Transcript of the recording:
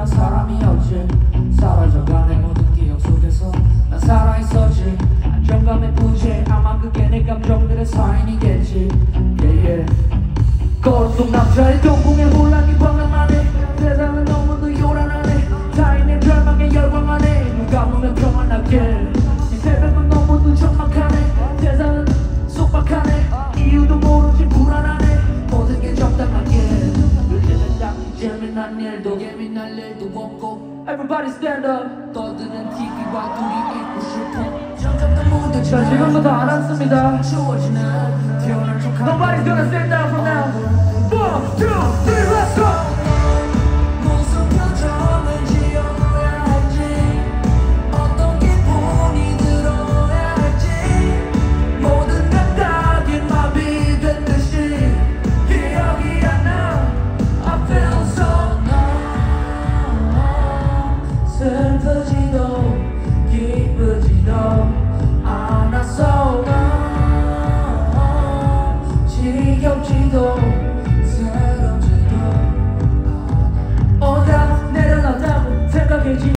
불필요한 사람이었지. 사라져가네 모든 기억 속에서 난 살아있었지. 안정감의 부재 아마 그게 내 감정들의 사인이겠지. Yeah, yeah. 거룩 남자의 동공의 혼란이 광량하네. 세상은 너무도 요란하네. 타인의 절망에 열광하네. 누가 보면 평안하게. 이 새벽은 너무도 적막 재미난 일도 예민할 일도 없고 Everybody stand up 떠드는 TV와 둘이 있고 싶어 더 무뎌져 자 지금부터 안 왔습니다 추워지는 태어날 척 Nobody's gonna stand down from now One, two, three, 지겹지도